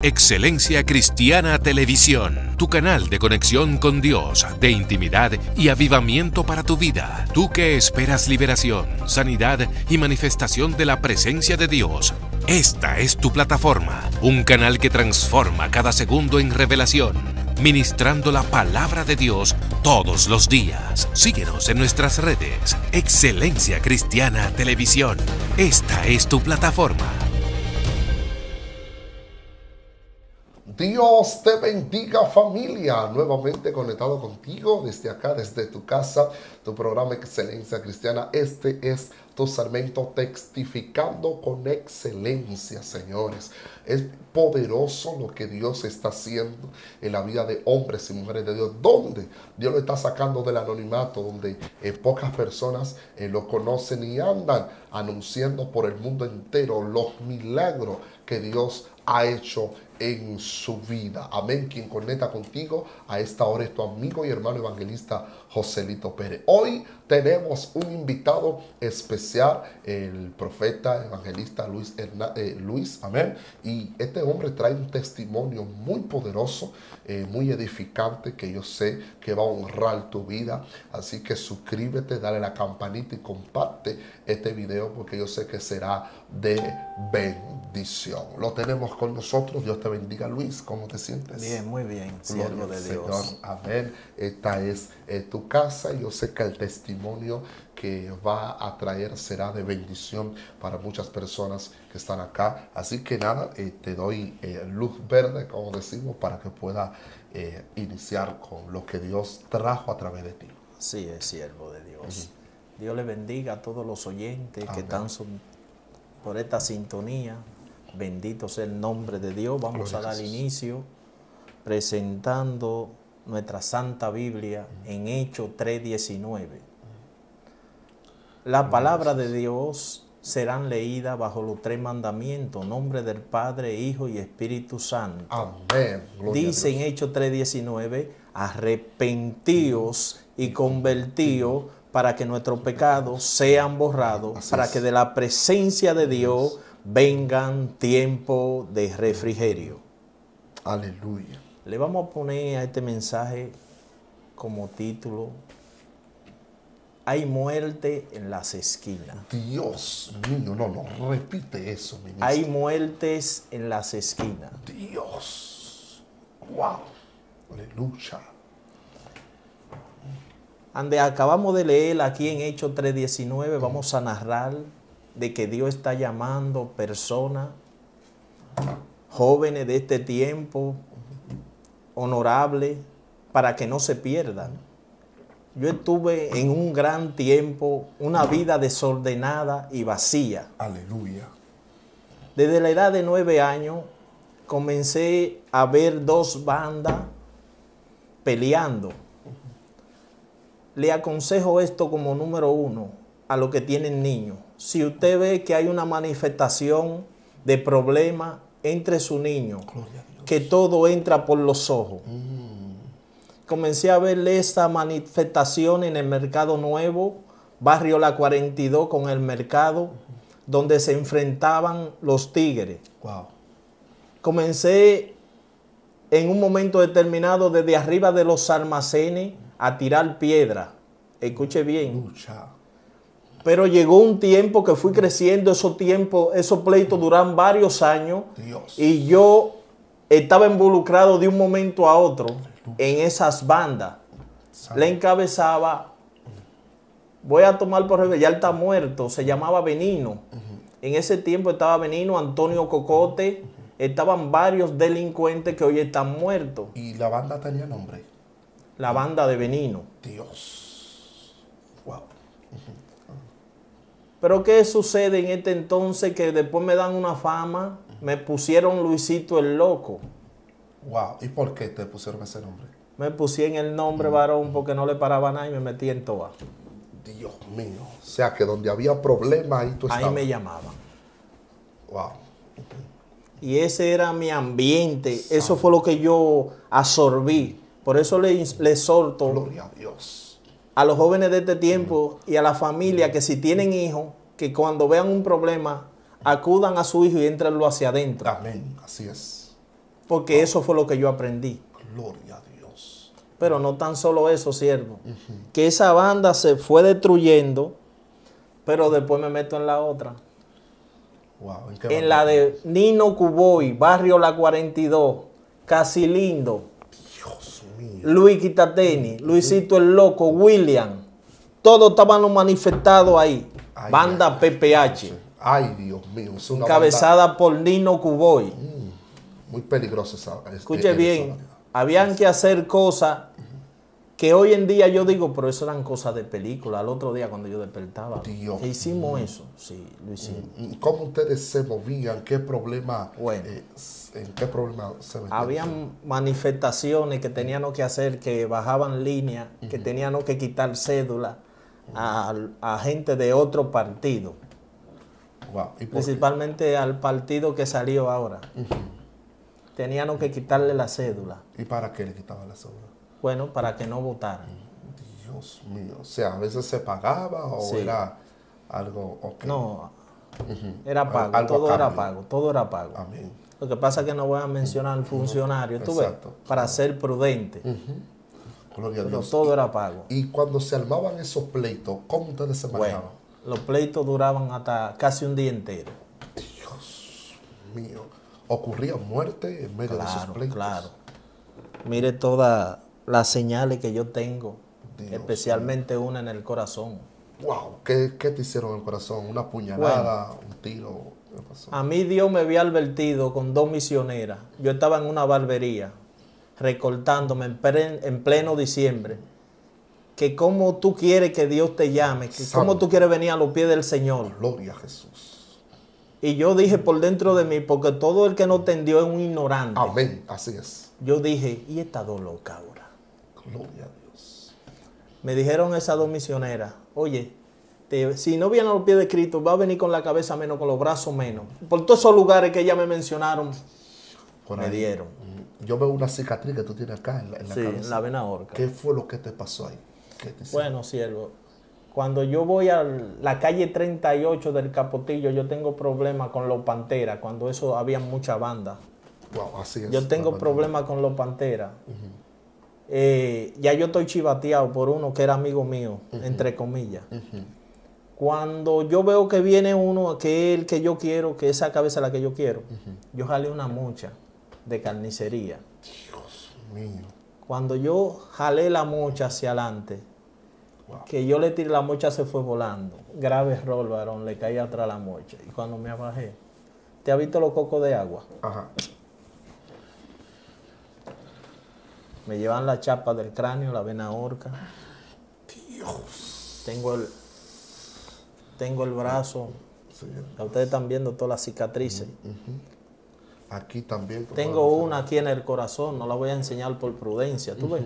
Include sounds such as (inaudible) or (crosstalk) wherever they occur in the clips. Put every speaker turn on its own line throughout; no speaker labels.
Excelencia Cristiana Televisión, tu canal de conexión con Dios, de intimidad y avivamiento para tu vida. Tú que esperas liberación, sanidad y manifestación de la presencia de Dios. Esta es tu plataforma, un canal que transforma cada segundo en revelación, ministrando la palabra de Dios todos los días. Síguenos en nuestras redes. Excelencia Cristiana Televisión. Esta es tu plataforma.
Dios te bendiga familia, nuevamente conectado contigo desde acá, desde tu casa, tu programa Excelencia Cristiana. Este es tu segmento Testificando con Excelencia, señores. Es poderoso lo que Dios está haciendo en la vida de hombres y mujeres de Dios. ¿Dónde? Dios lo está sacando del anonimato, donde eh, pocas personas eh, lo conocen y andan anunciando por el mundo entero los milagros que Dios ha hecho en su vida. Amén. Quien conecta contigo a esta hora es tu amigo y hermano evangelista Joselito Pérez. Hoy tenemos un invitado especial, el profeta evangelista Luis, eh, Luis. Amén. Y este hombre trae un testimonio muy poderoso, eh, muy edificante, que yo sé que va a honrar tu vida. Así que suscríbete, dale la campanita y comparte este video porque yo sé que será de bendición. Lo tenemos con nosotros. Dios te bendiga, Luis. ¿Cómo te sientes?
Bien, muy bien. Siervo de Dios.
Señor. Amén. Esta es eh, tu casa y yo sé que el testimonio que va a traer será de bendición para muchas personas que están acá. Así que nada, eh, te doy eh, luz verde, como decimos, para que pueda iniciar con lo que Dios trajo a través de ti.
Sí, es siervo de Dios. Dios le bendiga a todos los oyentes que están por esta sintonía. Bendito sea el nombre de Dios. Vamos a dar inicio presentando nuestra Santa Biblia en Hechos 3.19. La palabra de Dios serán leídas bajo los tres mandamientos, nombre del Padre, Hijo y Espíritu Santo.
Amén.
Dice en Hechos 3:19, arrepentíos y convertíos para que nuestros pecados sean borrados, para que de la presencia de Dios vengan tiempo de refrigerio.
Aleluya.
Le vamos a poner a este mensaje como título, hay muerte en las esquinas.
Dios mío, no, no, repite eso, ministro.
Hay muertes en las esquinas.
Dios, wow, aleluya.
Ande acabamos de leer aquí en Hechos 3.19, vamos a narrar de que Dios está llamando personas, jóvenes de este tiempo, honorable para que no se pierdan. Yo estuve en un gran tiempo, una vida desordenada y vacía.
Aleluya.
Desde la edad de nueve años comencé a ver dos bandas peleando. Le aconsejo esto como número uno a los que tienen niños. Si usted ve que hay una manifestación de problema entre su niño, que todo entra por los ojos. Comencé a ver esa manifestación en el Mercado Nuevo, barrio La 42 con el mercado, donde se enfrentaban los tigres. Comencé en un momento determinado desde arriba de los almacenes a tirar piedra. Escuche bien. Pero llegó un tiempo que fui creciendo, esos tiempos, esos pleitos duran varios años. Y yo estaba involucrado de un momento a otro en esas bandas. Le encabezaba, voy a tomar por ejemplo, ya está muerto, se llamaba Benino. En ese tiempo estaba Benino, Antonio Cocote, estaban varios delincuentes que hoy están muertos.
¿Y la banda tenía nombre?
La banda de Benino.
Dios. Wow.
Pero ¿qué sucede en este entonces que después me dan una fama? Me pusieron Luisito el Loco.
Wow. ¿Y por qué te pusieron ese nombre?
Me pusieron el nombre varón porque no le paraba nada y me metí en toa.
Dios mío. O sea que donde había problemas ahí tú estabas.
Ahí me llamaban.
Wow.
Y ese era mi ambiente. Eso fue lo que yo absorbí. Por eso le, le exhorto
Gloria a Dios.
a los jóvenes de este tiempo y a la familia que si tienen hijos, que cuando vean un problema, acudan a su hijo y entrenlo hacia adentro.
Amén. Así es.
porque eso fue lo que yo aprendí.
Gloria a Dios.
Pero no tan solo eso, siervo. Que esa banda se fue destruyendo, pero después me meto en la otra.
Wow, ¿en
la de Nino Cuboy, Barrio La 42, Casi Lindo,
Dios mío.
Luis Quitateni, Luisito el Loco, William. Todos estaban los manifestados ahí.
Ay,
Banda
ay,
PPH,
Ay, Dios mío. Es una
encabezada por Nino Cuboy.
banda muy peligrosa esa. es-
Escuche
es-
bien,
esa.
habían que hacer cosas que hoy en día yo digo, pero eso eran cosas de película. Al otro día cuando yo despertaba,
Dios
hicimos eso, sí, lo hicimos.
¿Y ¿Cómo ustedes se movían? ¿Qué problema?
Bueno.
eh, ¿En qué problema se metían?
Habían manifestaciones que teníamos que hacer, que bajaban línea, que teníamos que quitar cédula a, a gente de otro partido, Principalmente al partido que salió ahora. Teníamos que quitarle la cédula,
¿Y para qué le quitaban la sobra?
bueno, para que no votaran.
Dios mío. O sea, a veces se pagaba o
Sí.
era algo. ok.
No, era pago,
algo a
todo era pago, todo era pago.
Amén.
Lo que pasa es que no voy a mencionar al funcionario, tú ves, para ser prudente,
Gloria a
pero
Dios.
todo era pago.
Y cuando se armaban esos pleitos, ¿cómo ustedes se
Bueno,
manejaban?
Los pleitos duraban hasta casi un día entero.
Dios mío. ¿Ocurría muerte en medio de esos pleitos?
claro. Mire todas las señales que yo tengo,
Dios
especialmente una en el corazón.
Wow. ¿Qué, qué te hicieron en el corazón? ¿Una puñalada? ¿Un tiro? ¿Qué pasó?
A mí Dios me había advertido con dos misioneras. Yo estaba en una barbería, recortándome en pleno diciembre. Que como tú quieres que Dios te llame, que cómo
Santo.
tú quieres venir a los pies del Señor.
Gloria a Jesús.
Y yo dije por dentro de mí, porque todo el que no tendió es un ignorante.
Amén. Así es.
Yo dije, ¿y esta dos loca ahora?
Gloria a Dios.
Me dijeron esas dos misioneras, oye, te- si no viene a los pies de Cristo, va a venir con la cabeza menos, con los brazos menos. Por todos esos lugares que ellas me mencionaron,
Por
me
ahí.
dieron.
Yo veo una cicatriz que tú tienes acá en la, en la
Sí,
cabeza.
en la vena orca.
¿Qué fue lo que te pasó ahí?
Bueno, siervo, cuando yo voy a la calle 38 del Capotillo, yo tengo problemas con los Panteras, cuando eso había mucha banda.
Wow, así es.
Yo tengo problemas con los Panteras. Eh, ya yo estoy chivateado por uno que era amigo mío, entre comillas. Cuando yo veo que viene uno que es el que yo quiero, que esa cabeza es la que yo quiero, yo jalé una mocha de carnicería.
Dios mío.
Cuando yo jalé la mocha hacia adelante,
Wow.
que yo le tiré la mocha se fue volando. Grave error, varón, le caí atrás la mocha. Y cuando me abajé, ¿te has visto los cocos de agua?
Ajá.
Me llevan la chapa del cráneo, la vena orca.
Dios.
Tengo el, tengo el brazo.
Sí.
Ustedes están viendo todas las cicatrices.
Aquí también.
Tengo una aquí en el corazón, no la voy a enseñar por prudencia, ¿tú ves?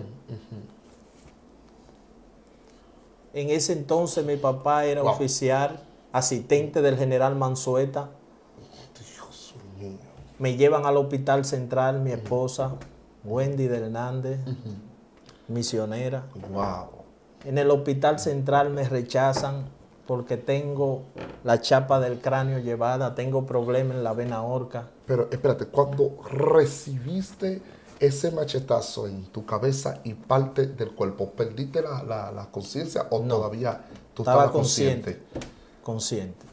En ese entonces mi papá era
Wow.
oficial, asistente del general Manzueta.
hacer- Dios mío.
Me llevan al hospital central mi esposa, Wendy de Hernández, misionera.
Wow.
En el hospital central me rechazan porque tengo la chapa del cráneo llevada, tengo problemas en la vena orca.
Pero espérate, cuando recibiste ese machetazo en tu cabeza y parte del cuerpo, ¿perdiste la, la- la conciencia o todavía tú
Estaba
estabas consciente?
consciente.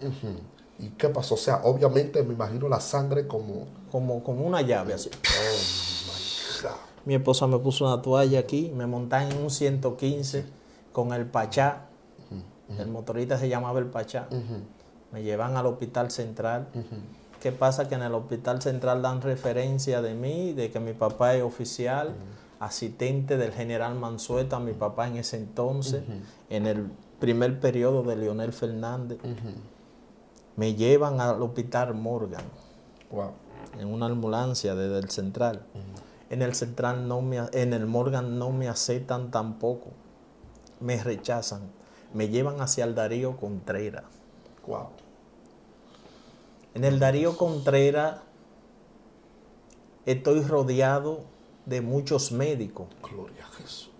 ¿Y qué pasó? O sea, obviamente me imagino la sangre como...
Como, como una llave así.
Oh my God.
Mi esposa me puso una toalla aquí, me montan en un 115 con el Pachá. El motorista se llamaba el Pachá. Me llevan al hospital central. ¿Qué pasa? Que en el hospital central dan referencia de mí, de que mi papá es oficial, asistente del general Manzueta, mi papá en ese entonces, en el primer periodo de Leonel Fernández. Me llevan al hospital Morgan
Wow.
en una ambulancia desde el central. En el central no me, en el Morgan no me aceptan tampoco. Me rechazan. Me llevan hacia el Darío Contreras.
Wow.
En el Darío Contreras estoy rodeado de muchos médicos.
Gloria a Jesús.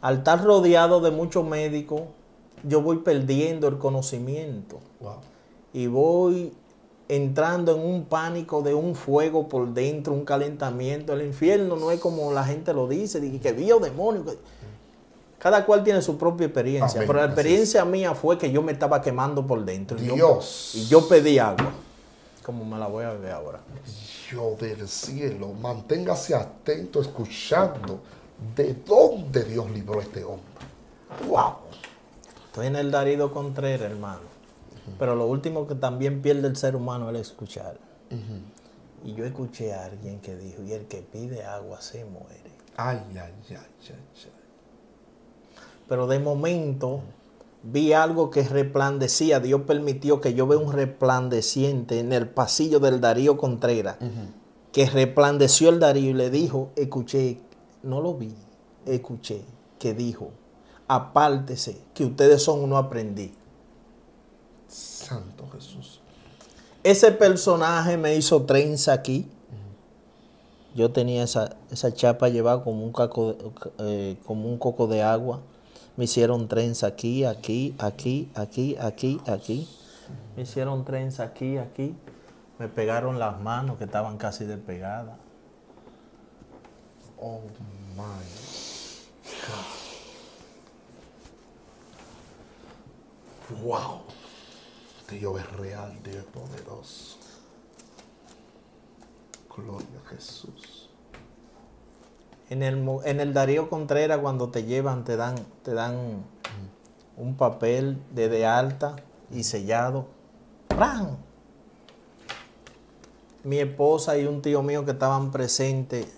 Al estar rodeado de muchos médicos, yo voy perdiendo el conocimiento
Wow.
y voy entrando en un pánico de un fuego por dentro, un calentamiento. El infierno no es como la gente lo dice, que vio demonios. Cada cual tiene su propia experiencia,
Amén,
pero la experiencia mía fue que yo me estaba quemando por dentro. y yo-
Dios.
y yo pedí agua. Como me la voy a beber ahora.
Dios del cielo, manténgase atento escuchando de dónde Dios libró a este hombre. ¡Wow!
Estoy en el Darido Contreras, hermano. Pero lo último que también pierde el ser humano es el escuchar. Y yo escuché a alguien que dijo, y el que pide agua se muere.
Ay, ay, ay, ay, ay.
Pero de momento vi algo que resplandecía. Dios permitió que yo vea un resplandeciente en el pasillo del Darío Contreras. Que resplandeció el Darío y le dijo, escuché, no lo vi, escuché, que dijo, apártese, que ustedes son uno aprendiz.
Santo Jesús.
Ese personaje me hizo trenza aquí. Yo tenía esa, esa chapa llevada como un, caco de- eh, como un coco de agua. Me hicieron trenza aquí, aquí, aquí, aquí, aquí, aquí. Me hicieron trenza aquí, aquí. Me pegaron las manos que estaban casi despegadas.
Oh my God. Wow. Dios es real, Dios es poderoso. Gloria a Jesús.
En el, Darío Contreras cuando te llevan te dan, te dan un papel de, de alta y sellado. ¡Pran! Mi esposa y un tío mío que estaban presentes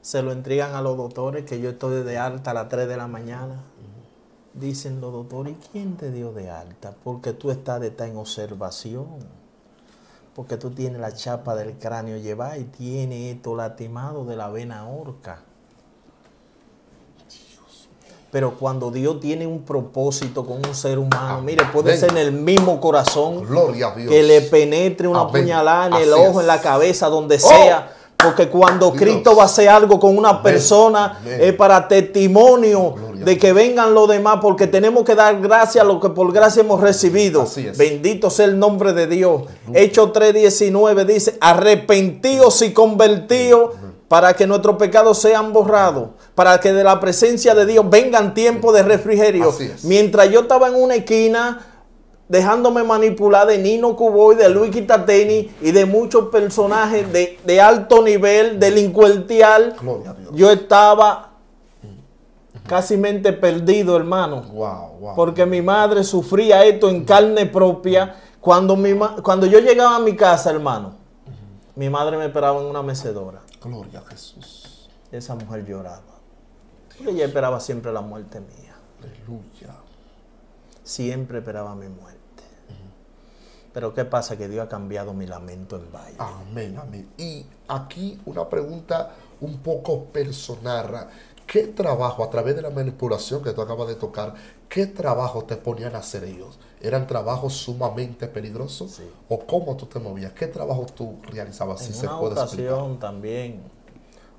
se lo entregan a los doctores que yo estoy de alta a las 3 de la mañana. Dicen los doctores, ¿y quién te dio de alta? Porque tú estás de en observación. Porque tú tienes la chapa del cráneo llevada y tienes esto lastimado de la vena orca. Pero cuando Dios tiene un propósito con un ser humano, mire, puede ser en el mismo corazón
Gloria a Dios.
que le penetre una
Amén.
puñalada en el
Así
ojo,
es. Oh.
en la cabeza, donde sea. Porque cuando
Dios.
Cristo va a hacer algo con una persona es para testimonio
Gloria
de que vengan los demás, porque tenemos que dar gracias a lo que por gracia hemos recibido. Bendito sea el nombre de Dios. Hechos 3:19 dice, arrepentíos y convertíos para que nuestros pecados sean borrados, para que de la presencia de Dios vengan tiempos de refrigerio. Mientras yo estaba en una esquina dejándome manipular de Nino Cuboy, de Luis Quitateni y de muchos personajes de, de alto nivel, delincuential, yo estaba casi mente perdido, hermano.
Wow, wow.
Porque mi madre sufría esto en carne propia. Cuando, mi cuando yo llegaba a mi casa, hermano, mi madre me esperaba en una mecedora.
Gloria a Jesús.
Esa mujer lloraba. Porque ella esperaba siempre la muerte mía.
Aleluya.
Siempre esperaba mi muerte. Pero ¿qué pasa? Que Dios ha cambiado mi lamento en baile.
Amén, amén. Y aquí una pregunta un poco personal. ¿Qué trabajo, a través de la manipulación que tú acabas de tocar, qué trabajo te ponían a hacer ellos? ¿Eran trabajos sumamente peligrosos?
Sí.
¿O cómo tú te movías? ¿Qué trabajo tú realizabas? Si
En
se
una
puede explicar.
ocasión también,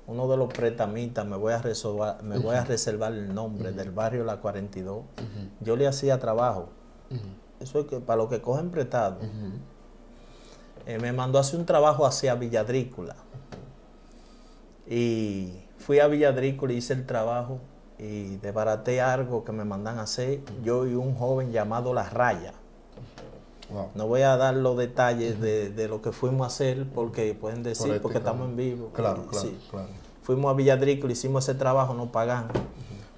uno de los pretamitas, me voy a reservar, me voy a reservar el nombre, del barrio La 42, yo le hacía trabajo. Eso es que para los que cogen prestado. Eh, me mandó a hacer un trabajo hacia Villadrícula. Y fui a Villadrícula y hice el trabajo y desbaraté algo que me mandan a hacer yo y un joven llamado La Raya.
Wow.
No voy a dar los detalles de, de lo que fuimos a hacer porque pueden decir,
Por
porque estamos en vivo.
Claro, claro,
sí.
claro.
Fuimos a Villadrícola, hicimos ese trabajo, no pagan.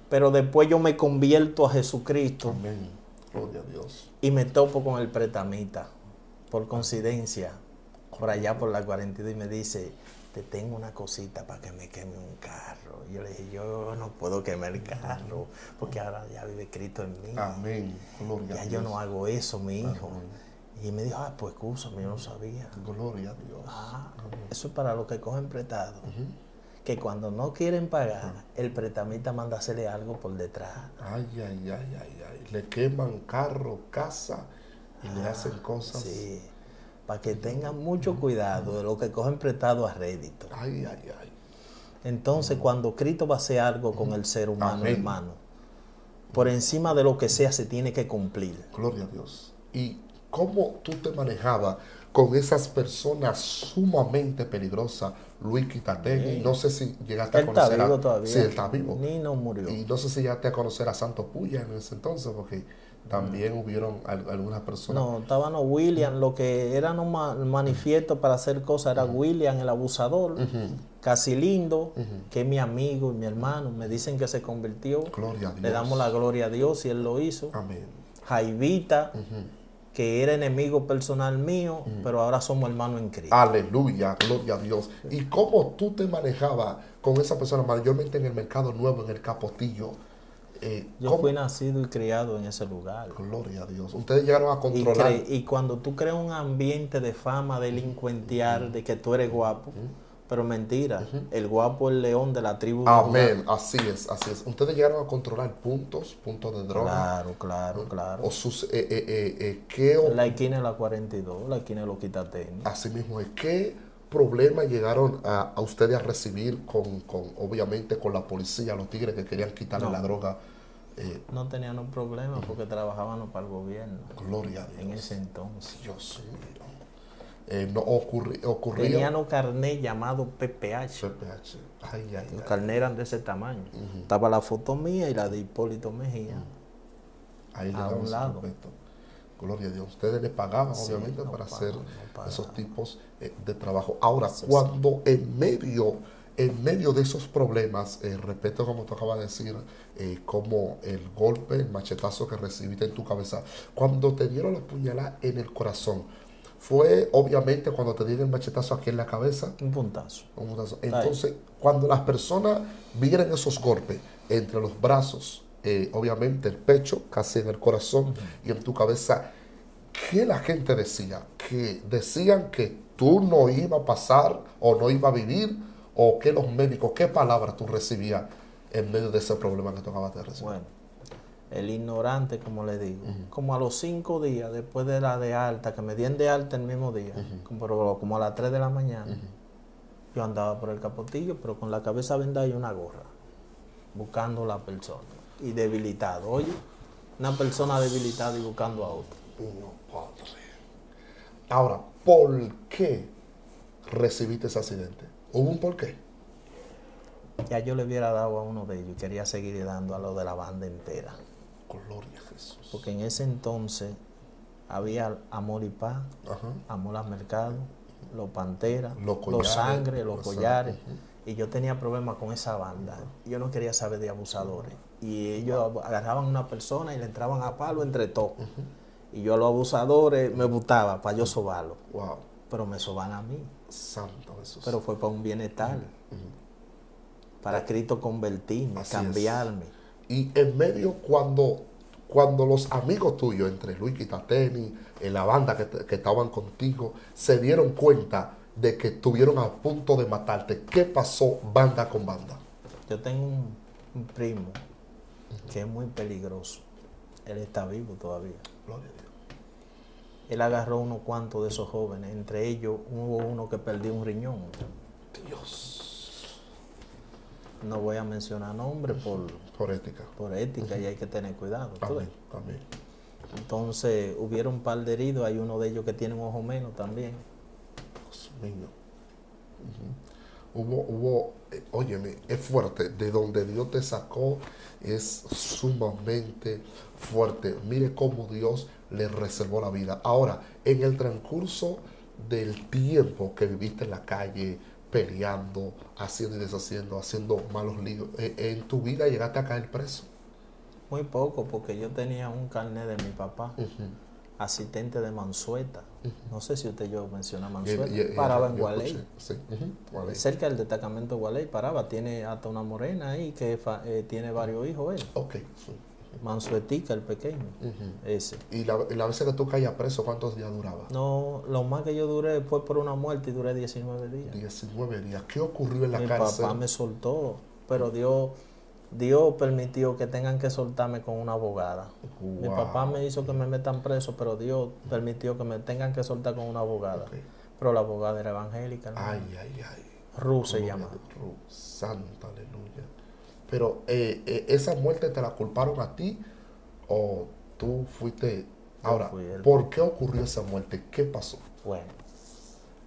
Pero después yo me convierto a Jesucristo
Amén. Gloria a Dios.
y me topo con el pretamita, por coincidencia, por allá por la 42 y me dice, te tengo una cosita para que me queme un carro. Y yo le dije, yo no puedo quemar el carro, porque ahora ya vive Cristo en mí.
Amén. Gloria
Ya
a
yo
Dios.
no hago eso, mi hijo. Y me dijo, ah, pues escúchame, yo no sabía.
Gloria a Dios.
Ah, eso es para los que cogen prestado. Que cuando no quieren pagar, el pretamita manda a hacerle algo por detrás.
Ay, ay, ay, ay, ay. Le queman carro, casa y le hacen cosas.
Ah, Sí. Para que tengan mucho cuidado de los que cogen prestado a rédito.
Ay, ay, ay.
Entonces, cuando Cristo va a hacer algo con el ser humano,
Amén.
hermano, por encima de lo que sea se tiene que cumplir.
Gloria a Dios. ¿Y cómo tú te manejabas con esas personas sumamente peligrosas. Luis Quitateni, no sé si llegaste
Él
a conocer
está vivo
a...
todavía.
Sí, él está vivo.
Ni no murió.
Y no sé si llegaste a conocer a Santo Puya en ese entonces, porque también hubieron al- algunas personas.
No, estaban los William, lo que eran un ma- manifiesto para hacer cosas era William, el abusador, casi lindo, que es mi amigo y mi hermano, me dicen que se convirtió.
Gloria a Dios.
Le damos la gloria a Dios y él lo hizo.
Amén.
Jaivita, que era enemigo personal mío, pero ahora somos hermanos en Cristo.
Aleluya, gloria a Dios. ¿Y cómo tú te manejabas con esa persona, mayormente en el mercado nuevo, en el Capotillo? Eh,
Yo
¿cómo?
fui nacido y criado en ese lugar.
Gloria a Dios. Ustedes llegaron a controlar.
y cuando tú creas un ambiente de fama, delincuentear, de que tú eres guapo, pero mentira, el guapo es el león de la tribu de.
Amén, así es, así es. Ustedes llegaron a controlar puntos, puntos de droga.
Claro, claro, claro.
O sus, eh, eh, eh, eh, ¿qué, o-
La esquina es la 42, la esquina de los quitatenis.
así mismo es, ¿qué problemas llegaron a, a ustedes a recibir con, con, obviamente, con la policía, los tigres que querían quitarle
No.
la droga? Eh,
No tenían un problema porque trabajábamos para el gobierno
gloria a Dios.
en ese entonces.
Dios mío. Eh, no ocurri- ocurría.
Tenían un carnet llamado PPH.
PPH. Ay, ay,
Los
ay.
carnets eran de ese tamaño. Estaba la foto mía y la de Hipólito Mejía.
Ahí le
a un lado.
Gloria a Dios. Ustedes le pagaban,
Sí,
obviamente,
no
para hacer
no
esos tipos eh, de trabajo. Ahora,
Sí, sí.
cuando en medio, en medio de esos problemas, eh, respeto como tú acabas de decir, eh, como el golpe, el machetazo que recibiste en tu cabeza, cuando te dieron la puñalada en el corazón, fue obviamente cuando te dieron el machetazo aquí en la cabeza,
Un puntazo.
un puntazo. Entonces, cuando las personas vieron esos golpes entre los brazos, eh, obviamente el pecho, casi en el corazón y en tu cabeza, ¿qué la gente decía? ¿Que decían que tú no iba a pasar o no iba a vivir? ¿O que los médicos, qué palabras tú recibías en medio de ese problema que tú acabas de recibir?
Bueno, el ignorante, como le digo, como a los cinco días después de la de alta, que me dieron de alta el mismo día, como, pero como a las 3 de la mañana, yo andaba por el capotillo, pero con la cabeza vendada y una gorra, buscando a la persona. Y debilitado, oye, una persona debilitada y buscando a otra.
No, Padre. Ahora, ¿por qué recibiste ese accidente? ¿Hubo un por qué?
Ya yo le hubiera dado a uno de ellos y quería seguir dando a lo de la banda entera.
Gloria a Jesús.
Porque en ese entonces había amor y paz,
Ajá.
amor al mercado, los panteras,
Los
los, sangre, los
los
collares.
sangre,
Y yo tenía problemas con esa banda. Yo no quería saber de abusadores. Y ellos agarraban a una persona y le entraban a palo entre todos. Y yo a los abusadores me gustaba para yo sobarlo.
Wow.
Pero me soban a mí.
Santo Jesús.
Pero fue para un bienestar. Para Cristo convertirme,
Así es.
cambiarme.
Y en medio, cuando, cuando los amigos tuyos, entre Luis Quitateni, en la banda que estaban contigo, se dieron cuenta de que estuvieron a punto de matarte, ¿qué pasó banda con banda?
Yo tengo un, un primo que es muy peligroso. Él está vivo todavía.
Gloria a Dios.
Él agarró unos cuantos de esos jóvenes. Entre ellos hubo uno que perdió un riñón.
Dios.
No voy a mencionar nombres por,
Por ética.
por ética y hay que tener cuidado. ¿tú
Amén. Amén.
Entonces hubieron un par de heridos. Hay uno de ellos que tiene un ojo menos también.
Dios mío. Ujú. Hubo, hubo, eh, óyeme, es fuerte. De donde Dios te sacó es sumamente fuerte. Mire cómo Dios le reservó la vida. Ahora, en el transcurso del tiempo que viviste en la calle, peleando, haciendo y deshaciendo, haciendo malos líos, eh, en tu vida llegaste a caer preso.
Muy poco porque yo tenía un carnet de mi papá. Asistente de Mansueta. No sé si usted yo menciona
Y-
Mansueta.
y- y-
Paraba en Gualey.
Sí. Gualey.
Cerca del destacamento de Gualey paraba, tiene hasta una morena ahí que fa- eh, tiene varios hijos él.
Ok. sí.
Mansuetica, el pequeño, ese.
Y la, la vez que tú caías preso, ¿cuántos días duraba?
No, lo más que yo duré fue por una muerte y duré 19 días.
19 días. ¿Qué ocurrió en la
Mi
cárcel?
papá me soltó, pero Dios, Dios permitió que tengan que soltarme con una abogada. Mi papá me hizo que me metan preso, pero Dios permitió que me tengan que soltar con una abogada. Pero la abogada era evangélica, ¿no?
Ay, ay, ay.
Ru se llama.
Ru, Santa aleluya. Pero, eh, eh, ¿esa muerte te la culparon a ti o tú fuiste... Ahora,
fui.
¿por qué ocurrió esa muerte? ¿Qué pasó?
Bueno,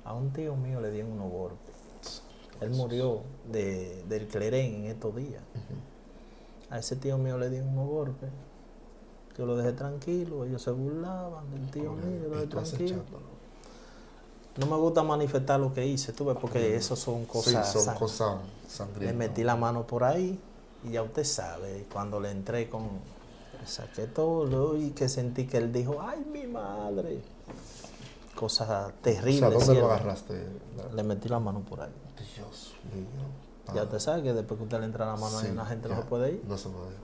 A un tío mío le dieron unos golpes. Él murió de, del clerén en estos días. A ese tío mío le dieron unos golpes. Yo lo dejé tranquilo, ellos se burlaban del tío mío, yo lo dejé tranquilo. No me gusta manifestar lo que hice, tú ves, porque eso son
Sí,
cosas.
son
san-
cosas
Le
sangrientas.
metí la mano por ahí y ya usted sabe, cuando le entré con. le saqué todo y que sentí que él dijo, ¡ay, mi madre! Cosas
O
terribles.
sea, ¿dónde lo agarraste?
Le metí la mano por ahí.
Dios mío.
Ya
Ah,
usted sabe que después que usted le entra la mano
sí,
a una gente
ya,
no se puede ir.
No se puede ir.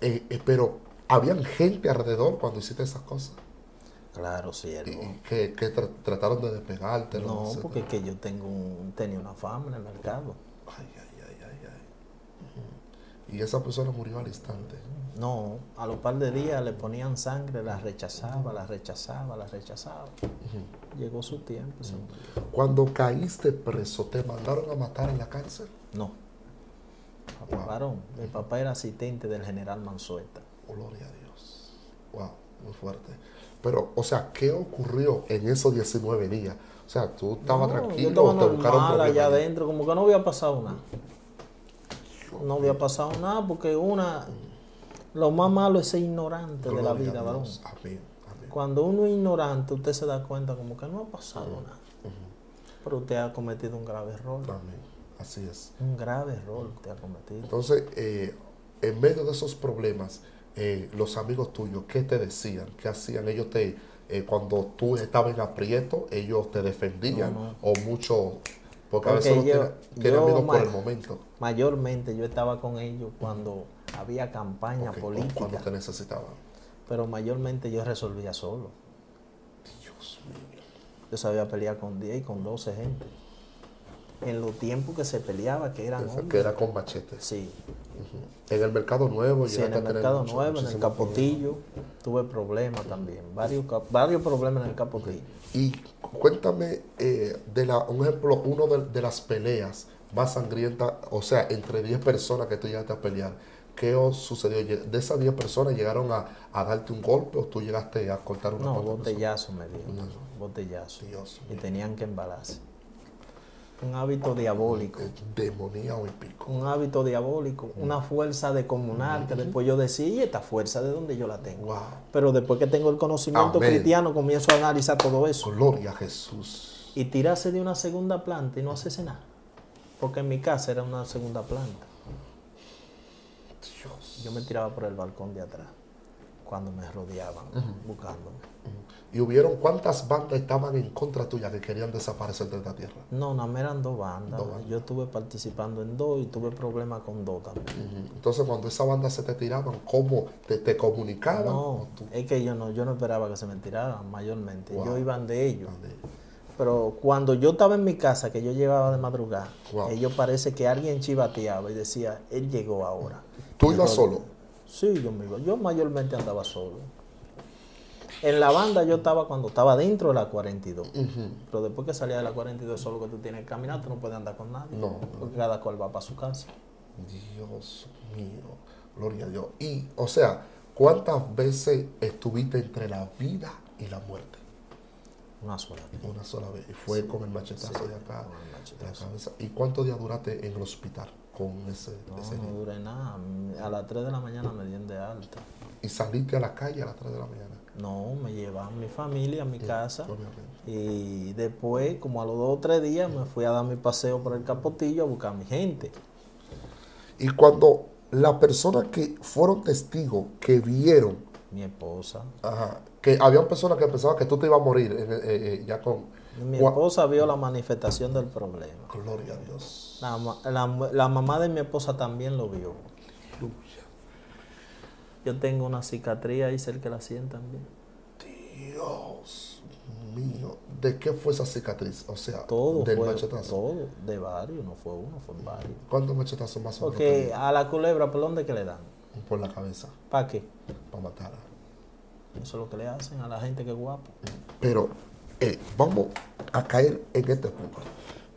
Eh, eh, pero, ¿habían gente alrededor cuando hiciste esas cosas?
Claro, siervo.
Y que, que tra- trataron de despegarte.
No, porque es que yo tengo un, tenía una fama en el mercado.
Ay, ay. Y esa persona murió al instante.
No, a los par de días le ponían sangre, la rechazaba, la rechazaba, la rechazaba. Llegó su tiempo.
Cuando caíste preso, ¿te mandaron a matar en la cárcel?
No.
Wow.
Varón, mi papá era asistente del general Mansueta.
Gloria a Dios. Wow, muy fuerte. Pero, o sea, ¿qué ocurrió en esos 19 días? O sea, ¿tú estabas
No,
tranquilo
Yo
o
estaba
te buscaron
allá adentro, como que no había pasado nada. No había pasado nada porque una, lo más malo es ser ignorante de la vida, varón.
Dios. Amén, amén.
Cuando uno es ignorante, usted se da cuenta como que no ha pasado nada. Pero usted ha cometido un grave error.
Amén. Así es.
Un grave error usted ha cometido.
Entonces, eh, en medio de esos problemas, eh, los amigos tuyos, ¿qué te decían? ¿Qué hacían? Ellos te, eh, cuando tú estabas en aprieto, ellos te defendían
No, no.
o mucho, porque a
Porque
veces uno
yo-
tiene, tiene
yo
amigos por el momento.
Mayormente yo estaba con ellos cuando había campaña
Ok, o
política,
Cuando te necesitaban.
pero mayormente yo resolvía solo.
Dios mío.
Yo sabía pelear con 10 y con 12 gente. En los tiempos que se peleaba, que eran
Esa que era con machetes.
Sí,
En el mercado nuevo,
sí, en el Mercado
mucho-
Nuevo, en el Capotillo, tuve problemas también. Varios, varios problemas en el Capotillo.
Y cuéntame eh, de la, un ejemplo, uno de, de las peleas más sangrientas, o sea, entre 10 personas que tú llegaste a pelear. ¿Qué os sucedió? ¿De esas 10 personas llegaron a, a darte un golpe o tú llegaste a cortar una
No, botellazo me dio. Botellazo.
Dios
Y
mío.
tenían que embalarse. Un hábito diabólico.
Demoníaco y pico.
un hábito diabólico, una fuerza de comunar, que después yo decía, ¿y esta fuerza de dónde yo la tengo?
Wow.
Pero después que tengo el conocimiento
Amén.
cristiano, comienzo a analizar todo eso.
Gloria a Jesús.
Y tirarse de una segunda planta y no hacerse nada. Porque en mi casa era una segunda planta.
Dios.
Yo me tiraba por el balcón de atrás, cuando me rodeaban, buscándome.
¿Y hubieron cuántas bandas estaban en contra tuya que querían desaparecer de esta tierra?
No, nada más eran dos bandas.
Dos bandas.
Yo estuve participando en dos y tuve problemas con dos también.
Entonces, cuando esa banda se te tiraban, ¿cómo te, te comunicaban?
No,
¿O tú-
es que yo no, yo no esperaba que se me tiraran mayormente.
Wow.
Yo iban de ellos. Pero cuando yo estaba en mi casa, que yo llegaba de madrugada,
Wow.
ellos parece que alguien chivateaba y decía, él llegó ahora.
¿Tú ibas solo?
Sí, yo me iba. Yo mayormente andaba solo. En la banda yo estaba cuando estaba dentro de la 42.
Ujú.
Pero después que salía de la 42, solo que tú tienes que caminar, tú no puedes andar con nadie.
No.
Porque cada cual va para su casa.
Dios mío, gloria a Dios. Y, o sea, ¿cuántas veces estuviste entre la vida y la muerte?
Una sola vez.
Una sola vez. Y fue con el machetazo
Sí,
de acá,
con el
de la
machetazo.
cabeza. ¿Y cuántos días duraste en el hospital con ese,
No,
ese
no duré nada. A las 3 de la mañana me dieron de alta.
Y saliste a la calle a las 3 de la mañana?
No, me llevaban mi familia a mi casa. Y después, como a los dos o tres días, me fui a dar mi paseo por el capotillo a buscar a mi gente.
Y cuando las personas que fueron testigos, que vieron,
Mi esposa.
ajá, que habían personas que pensaban que tú te ibas a morir eh, eh, eh, ya con...
Mi esposa vio la manifestación del problema.
Gloria a Dios.
La, la- la mamá de mi esposa también lo vio. Yo tengo una cicatriz ahí cerca de la sien también.
Dios mío. ¿De qué fue esa cicatriz? O sea,
Todo
del
fue,
machetazo.
todo, de varios, no fue uno, fue varios.
¿Cuántos machetazos más o menos
Porque a la culebra, ¿por dónde que le dan?
Por la cabeza,
¿Para qué?
para matarla.
Eso es lo que le hacen a la gente que es guapa.
Pero eh, vamos a caer en este punto.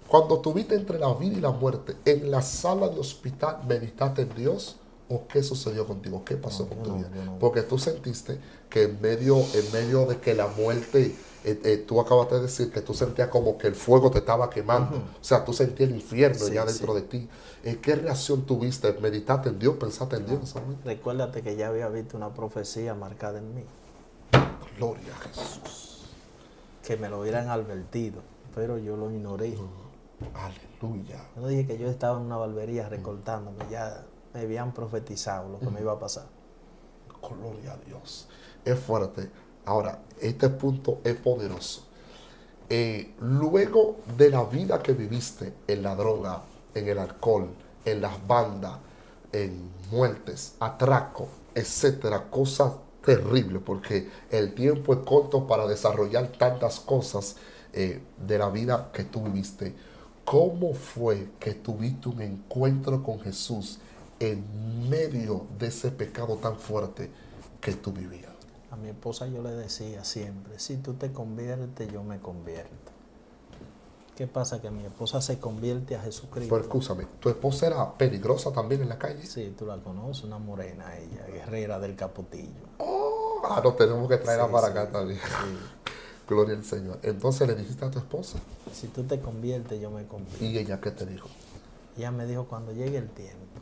Cuando estuviste entre la vida y la muerte, en la sala de hospital, ¿meditaste en Dios ¿O qué sucedió contigo? ¿Qué pasó con tu vida? Porque tú sentiste que en medio, en medio de que la muerte, eh, eh, tú acabaste de decir que tú sentías como que el fuego te estaba quemando. O sea, tú sentías el infierno ya dentro de ti. Eh, ¿Qué reacción tuviste? ¿Meditaste en Dios? ¿Pensaste en Dios?
Recuérdate que ya había visto una profecía marcada en mí.
Gloria a Jesús.
Que me lo hubieran advertido, pero yo lo ignoré.
aleluya.
Yo no dije que yo estaba en una barbería recortándome, ya me habían profetizado lo que me iba a pasar.
Gloria a Dios. Es fuerte. Ahora, este punto es poderoso. Eh, luego de la vida que viviste en la droga, en el alcohol, en las bandas, en muertes, atraco, etcétera, cosas terribles, porque el tiempo es corto para desarrollar tantas cosas eh, de la vida que tú viviste. ¿Cómo fue que tuviste un encuentro con Jesús en medio de ese pecado tan fuerte que tú vivías?
A mi esposa yo le decía siempre, si tú te conviertes, yo me convierto. ¿Qué pasa? Que mi esposa se convierte a Jesucristo.
Pero escúchame, ¿tu esposa era peligrosa también en la calle?
Sí, tú la conoces, una morena ella, guerrera del Capotillo.
Oh, ah, nos tenemos que traerla para acá también. (laughs) Gloria al Señor. Entonces le dijiste a tu esposa.
Si tú te conviertes, yo me convierto.
¿Y ella qué te dijo?
Ella me dijo cuando llegue el tiempo.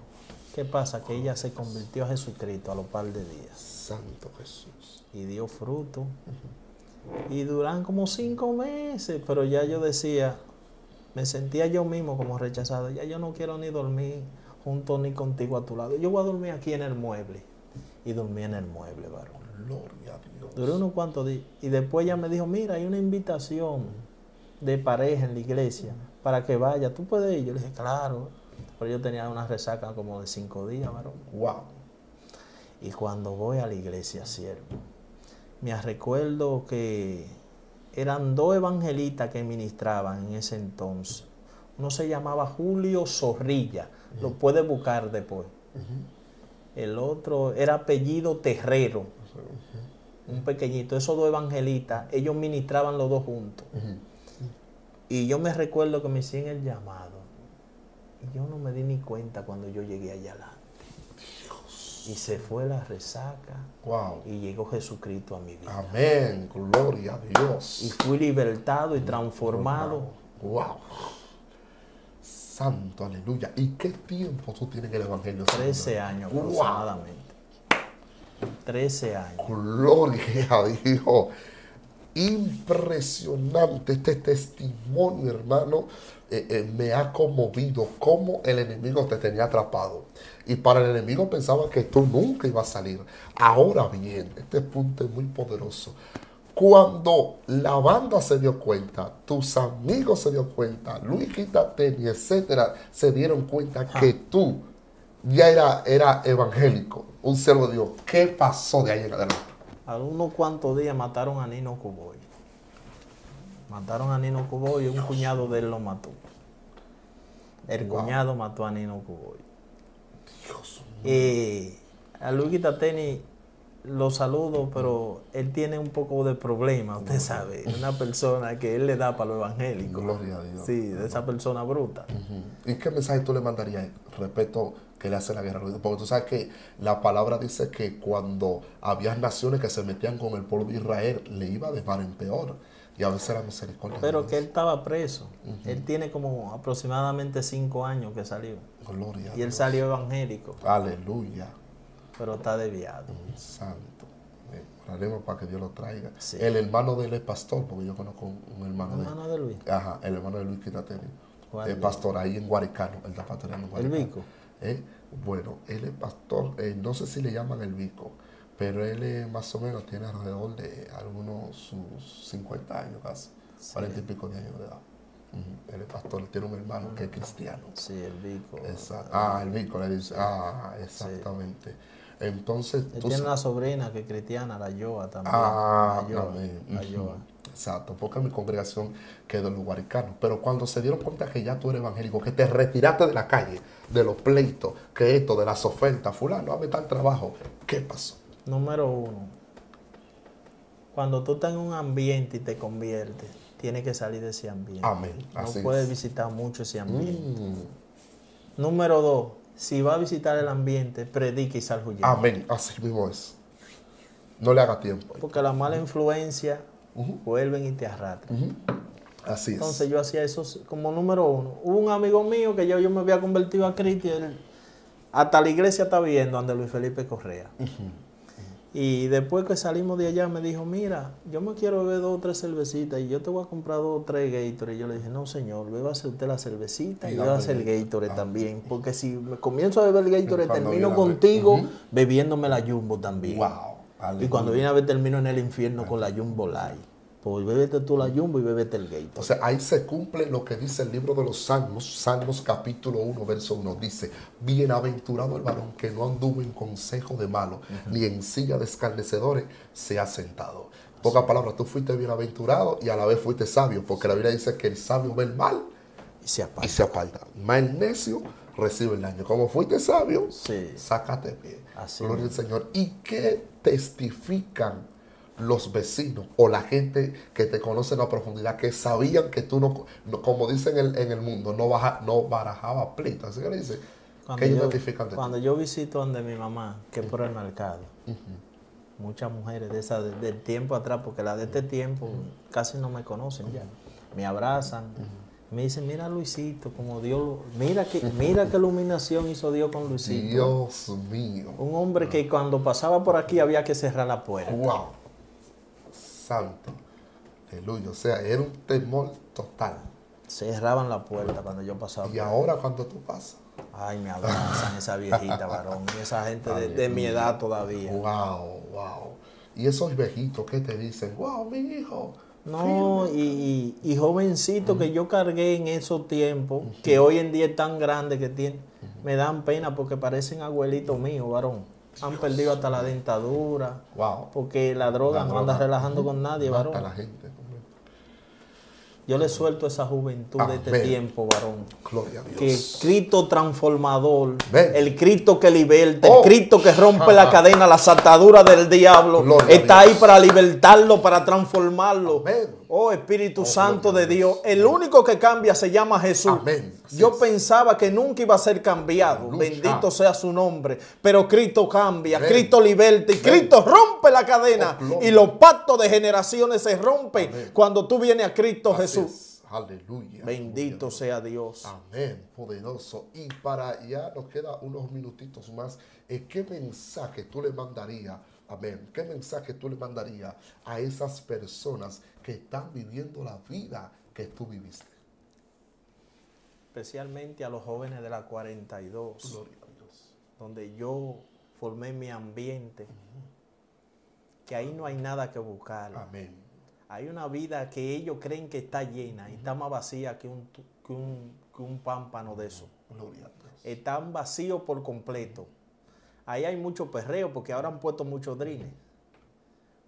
¿Qué pasa? Que ella se convirtió a Jesucristo a los par de días.
Santo Jesús.
Y dio fruto. Y duran como cinco meses, pero ya yo decía, me sentía yo mismo como rechazado. Ya yo no quiero ni dormir junto ni contigo a tu lado. Yo voy a dormir aquí en el mueble. Y dormí en el mueble, varón.
Gloria a Dios.
Duré unos cuantos días. Y después ella me dijo, mira, hay una invitación de pareja en la iglesia para que vaya. ¿Tú puedes ir? Yo le dije, claro. Pero yo tenía una resaca como de cinco días, varón.
Wow.
Y cuando voy a la iglesia, siervo, me recuerdo que eran dos evangelistas que ministraban en ese entonces. Uno se llamaba Julio Zorrilla, lo puede buscar después. El otro era apellido Terrero, un pequeñito. Esos dos evangelistas, ellos ministraban los dos juntos. Y yo me recuerdo que me hicieron el llamado. Y yo no me di ni cuenta cuando yo llegué allá adelante. Y se fue la resaca.
Wow.
Y llegó Jesucristo a mi vida.
Amén. Gloria a Dios.
Y fui libertado y transformado.
Wow. Santo, aleluya. ¿Y qué tiempo tú tienes en el Evangelio?
Trece años aproximadamente. Trece años.
Gloria a Dios. Impresionante este testimonio, hermano. Eh, eh, me ha conmovido cómo el enemigo te tenía atrapado. Y para el enemigo pensaba que tú nunca ibas a salir. Ahora bien, este punto es muy poderoso. Cuando la banda se dio cuenta, tus amigos se dieron cuenta, Luis Quitateni, etcétera, se dieron cuenta que tú ya era, era evangélico, un servo de Dios. ¿Qué pasó de ahí en adelante?
A unos cuantos días mataron a Nino Cuboy. Mataron a Nino Cuboy y un cuñado de él lo mató. El cuñado mató a Nino Cuboy.
Dios
mío. a Luis Quitateni lo saludo, pero él tiene un poco de problema, usted sabe. Una persona que él le da para lo evangélico.
Gloria a Dios.
Sí, de esa persona bruta.
¿Y qué mensaje tú le mandarías respecto que le hace la guerra? Porque tú sabes que la palabra dice que cuando había naciones que se metían con el pueblo de Israel, le iba de mal en peor. Y a veces era misericordia.
Pero que él estaba preso. Él tiene como aproximadamente cinco años que salió.
Gloria.
Y él salió evangélico.
Aleluya
pero está desviado.
Santo. Oraremos para que Dios lo traiga. El hermano de él es pastor, porque yo conozco un hermano,
¿El hermano de, Luis.
Ajá, el hermano de Luis Quitateni. Es pastor ahí en Guaricano, él está pastoreando en Guaricano.
¿El Vico?
¿Eh? Bueno, él es pastor, eh, no sé si le llaman el Vico, pero él más o menos tiene alrededor de algunos sus 50 años casi, 40 y pico de años de edad. Él es pastor, tiene un hermano que es cristiano.
Sí, el Vico.
Ah, el Vico le dice, ah, exactamente. Entonces,
Él tiene una sobrina que es cristiana, la Yoa también.
Ah,
la Yoa.
Exacto, porque mi congregación quedó en los Pero cuando se dieron cuenta que ya tú eres evangélico, que te retiraste de la calle, de los pleitos, que esto, de las ofertas, fulano, a meter trabajo, ¿qué pasó?
Número uno, cuando tú estás en un ambiente y te conviertes, tienes que salir de ese ambiente.
Amén.
no puedes visitar mucho ese ambiente. Mm. Número dos, si va a visitar el ambiente, predique y sal huyendo.
Amén. Así mismo es. No le haga tiempo.
Porque la mala influencia vuelven y te arrastran.
Así es.
Entonces yo hacía eso como número uno. Hubo un amigo mío que yo, yo me había convertido a Cristo y él, hasta la iglesia está viendo donde Luis Felipe Correa. Y después que salimos de allá me dijo, mira, yo me quiero beber dos o tres cervecitas y yo te voy a comprar dos o tres Gatorade. Y yo le dije, no señor, bébase usted la cervecita y, bébase el Gatorade ah, también. Porque si me comienzo a beber el Gatorade, termino contigo bebiéndome la Jumbo también. Wow. Y cuando viene a ver termino en el infierno con la Jumbo Light. Pues bébete tú la Jumbo y bébete el Gatorade.
O sea, ahí se cumple lo que dice el libro de los Salmos, Salmos capítulo 1, verso 1. Dice, bienaventurado el varón que no anduvo en consejo de malo, ni en silla de escarnecedores se ha sentado. Pocas palabras, tú fuiste bienaventurado y a la vez fuiste sabio, porque la Biblia dice que el sabio ve el mal y se aparta. Y se aparta. Más el necio recibe el daño. Como fuiste sabio, sí. sácate bien. Así Gloria al Señor. ¿Y qué testifican los vecinos o la gente que te conoce en la profundidad, que sabían que tú no, como dicen en el, en el mundo, no, baja, no barajaba pleito. Así que le dice,
cuando yo, Cuando yo visito donde mi mamá, que es por el mercado, muchas mujeres de esa del tiempo atrás, porque las de este tiempo casi no me conocen ya, me abrazan. Me dicen, mira Luisito, como Dios, mira que, mira qué iluminación hizo Dios con Luisito.
Dios mío.
Un hombre que cuando pasaba por aquí había que cerrar la puerta.
Wow santo. Aleluya. O sea, era un temor total.
Cerraban la puerta cuando yo pasaba.
Y ahora cuando tú pasas.
Ay, me abrazan esa viejita, varón. Y esa gente de, mi edad todavía.
Wow, wow. Y esos viejitos que te dicen, wow, mi hijo.
No, y, y, jovencito que yo cargué en esos tiempos, que hoy en día es tan grande que tiene, me dan pena porque parecen abuelitos míos, varón han perdido hasta la dentadura.
Wow.
Porque la droga no anda relajando con nadie, varón.
la gente.
Yo le suelto esa juventud de este tiempo, varón.
Gloria a Dios.
Que Cristo transformador, el Cristo que liberta, el oh. Cristo que rompe la cadena, las ataduras del diablo, está ahí para libertarlo, para transformarlo. Oh Espíritu oh, Santo de Dios, el único que cambia se llama Jesús. Yo pensaba que nunca iba a ser cambiado, bendito sea su nombre, pero Cristo cambia, Cristo liberta y Cristo rompe la cadena oh, y los pactos de generaciones se rompen cuando tú vienes a Cristo Jesús.
Aleluya.
Bendito sea Dios.
Amén, poderoso. Y para ya nos queda unos minutitos más. Eh, ¿Qué mensaje tú le mandarías? Amén. ¿Qué mensaje tú le mandarías a esas personas que están viviendo la vida que tú viviste?
Especialmente a los jóvenes de la 42. Gloria a Dios. Donde yo formé mi ambiente. Que ahí no hay nada que buscar.
Amén.
Hay una vida que ellos creen que está llena y está más vacía que un, que un, pámpano de eso.
Gloria a Dios.
Están vacíos por completo. Ahí hay mucho perreo porque ahora han puesto muchos drines.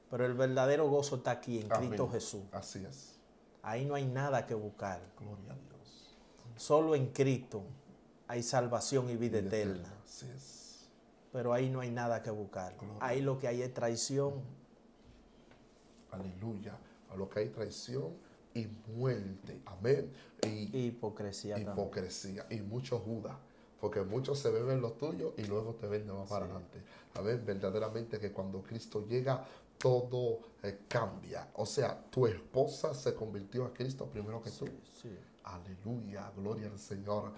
Pero el verdadero gozo está aquí en Cristo Jesús.
Así es.
Ahí no hay nada que buscar.
Gloria a Dios.
Solo en Cristo hay salvación y vida, eterna.
Así es.
Pero ahí no hay nada que buscar. ahí lo que hay es traición.
Aleluya. A lo que hay traición y muerte. Amén.
Y hipocresía.
Hipocresía. Y mucho Judas porque muchos se beben lo tuyo y luego te venden más para adelante. A ver, verdaderamente que cuando Cristo llega, todo eh, cambia. O sea, tu esposa se convirtió a Cristo primero que tú.
Sí.
Aleluya, gloria al Señor.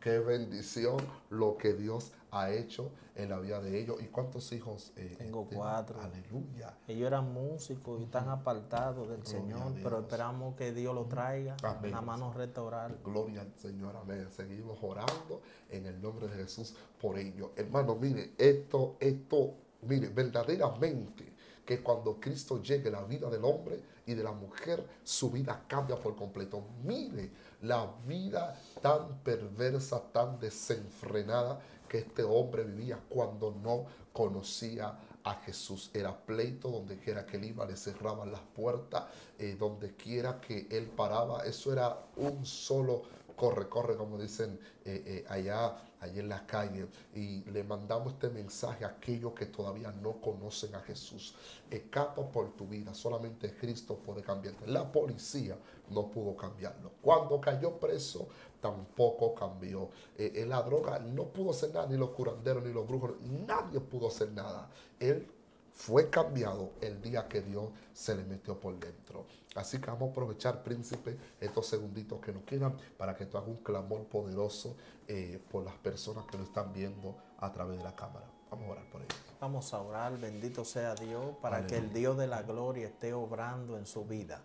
Qué, bendición lo que Dios ha hecho en la vida de ellos. ¿Y cuántos hijos?
Eh, Tengo cuatro.
Aleluya.
Ellos eran músicos y están apartados del Señor, pero esperamos que Dios lo traiga. Amén. La mano restaurar.
Gloria al Señor, amén. Seguimos orando en el nombre de Jesús por ellos. Hermano, mire, esto, esto, mire, verdaderamente que cuando Cristo llegue la vida del hombre y de la mujer, su vida cambia por completo. Mire la vida tan perversa, tan desenfrenada que este hombre vivía cuando no conocía a Jesús. Era pleito donde quiera que él iba, le cerraban las puertas, eh, donde quiera que él paraba. Eso era un solo corre, corre, como dicen eh, eh, allá, allá en la calle. Y le mandamos este mensaje a aquellos que todavía no conocen a Jesús. Escapa por tu vida, solamente Cristo puede cambiarte. La policía no pudo cambiarlo. Cuando cayó preso, tampoco cambió. Eh, la droga no pudo hacer nada, ni los curanderos, ni los brujos, nadie pudo hacer nada. Él fue cambiado el día que Dios se le metió por dentro. Así que vamos a aprovechar, príncipe, estos segunditos que nos quedan para que tú hagas un clamor poderoso eh, por las personas que lo están viendo a través de la cámara. Vamos a orar por ellos.
Vamos a orar, bendito sea Dios, para que el Dios de la gloria esté obrando en su vida.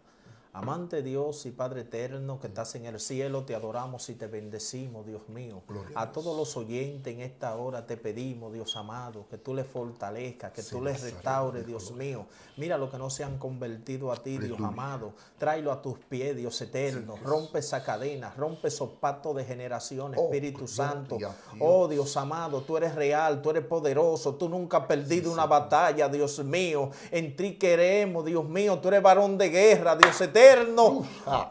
Amante Dios y Padre eterno que estás en el cielo, te adoramos y te bendecimos, Dios mío. a, todos los oyentes en esta hora te pedimos, Dios amado, que tú les fortalezcas, que tú les restaures, Dios mío. Mira lo que no se han convertido a ti, Dios amado. Tráelo a tus pies, Dios eterno. rompe esa cadena, rompe esos pactos de generación, oh, Espíritu Santo. Oh Dios amado, tú eres real, tú eres poderoso, tú nunca has perdido una batalla, Dios mío. En ti queremos, Dios mío, tú eres varón de guerra, Dios eterno eterno.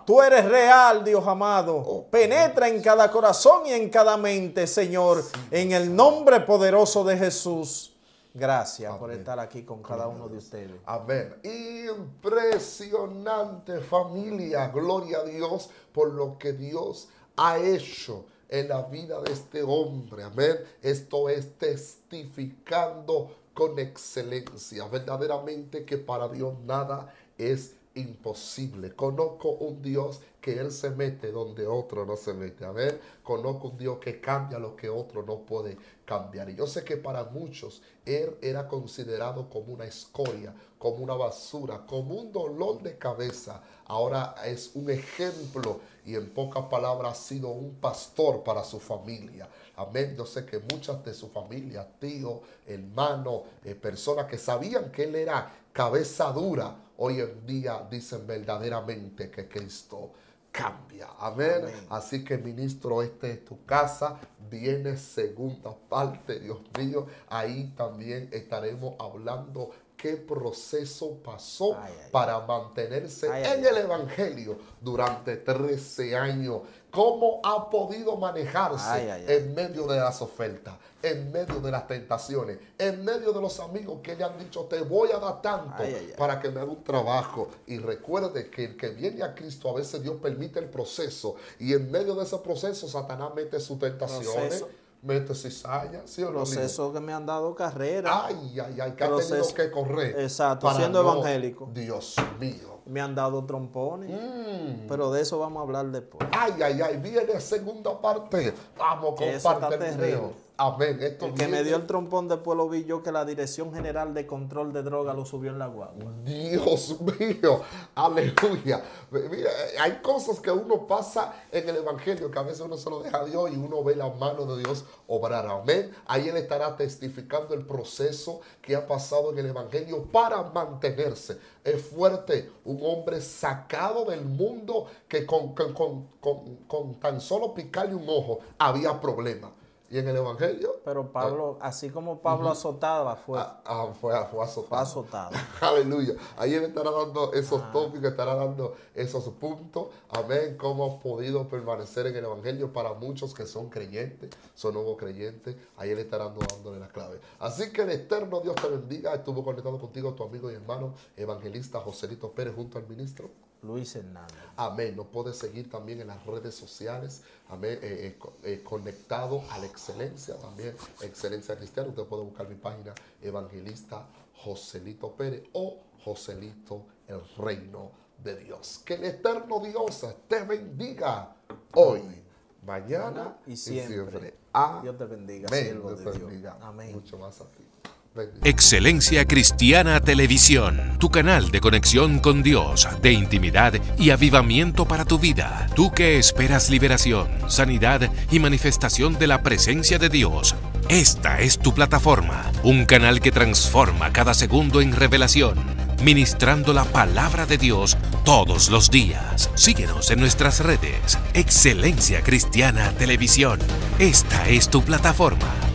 Tú eres real, Dios amado. Oh, Penetra en cada corazón y en cada mente, Señor. En el nombre poderoso de Jesús. Gracias por estar aquí con cada uno de ustedes.
Amén. Impresionante familia. Gloria a Dios por lo que Dios ha hecho en la vida de este hombre. Amén. Esto es testificando con excelencia. Verdaderamente que para Dios nada es imposible. Conozco un Dios que Él se mete donde otro no se mete. A ver, conozco un Dios que cambia lo que otro no puede cambiar. Y yo sé que para muchos Él era considerado como una escoria, como una basura, como un dolor de cabeza. Ahora es un ejemplo y en pocas palabras ha sido un pastor para su familia. Amén. Yo sé que muchas de su familia, tío, hermano, eh, personas que sabían que Él era cabeza dura, hoy en día dicen verdaderamente que Cristo cambia. Amén. Así que ministro, este es tu casa. Viene segunda parte, Dios mío. Ahí también estaremos hablando qué proceso pasó para mantenerse en el Evangelio durante 13 años. ¿Cómo ha podido manejarse en medio de las ofertas, en medio de las tentaciones, en medio de los amigos que le han dicho, te voy a dar tanto para que me haga un trabajo? Y recuerde que el que viene a Cristo, a veces Dios permite el proceso y en medio de ese proceso Satanás mete sus tentaciones mete cizaña, ¿sí o
no? Proceso que me han dado carrera.
Ay, ay, ay, que ha tenido que correr.
Exacto, siendo evangélico.
Dios mío.
Me han dado trompones. Mm. Pero de eso vamos a hablar después.
Ay, ay, ay, viene segunda parte. Vamos, comparte el video. Amén.
Esto el que me dio el trompón después lo vi yo que la Dirección General de Control de Droga lo subió en la guagua.
Dios mío, aleluya. Mira, hay cosas que uno pasa en el Evangelio que a veces uno se lo deja a Dios y uno ve la mano de Dios obrar. Amén. Ahí Él estará testificando el proceso que ha pasado en el Evangelio para mantenerse. Es fuerte un hombre sacado del mundo que con, con, con tan solo picarle un ojo había problemas y en el Evangelio.
Pero Pablo, así como Pablo azotaba, fue,
ah, ah, fue,
azotado. (laughs)
Aleluya. Ahí él estará dando esos ah. tópicos, estará dando esos puntos. Amén. Cómo hemos podido permanecer en el Evangelio para muchos que son creyentes, son nuevos creyentes. Ahí él estará dándole la clave. Así que el eterno Dios te bendiga. Estuvo conectado contigo tu amigo y hermano evangelista Joselito Pérez junto al ministro.
Luis Hernández.
Amén. Nos puede seguir también en las redes sociales. Amén. Eh, eh, eh, conectado a la excelencia también. Excelencia Cristiana. Usted puede buscar mi página Evangelista Joselito Pérez o Joselito el Reino de Dios. Que el eterno Dios te bendiga hoy, mañana y siempre.
Dios te bendiga. Amén. Dios te bendiga.
Amén. Mucho más a ti.
Excelencia Cristiana Televisión, tu canal de conexión con Dios, de intimidad y avivamiento para tu vida. Tú que esperas liberación, sanidad y manifestación de la presencia de Dios. Esta es tu plataforma, un canal que transforma cada segundo en revelación, ministrando la palabra de Dios todos los días. Síguenos en nuestras redes. Excelencia Cristiana Televisión. Esta es tu plataforma.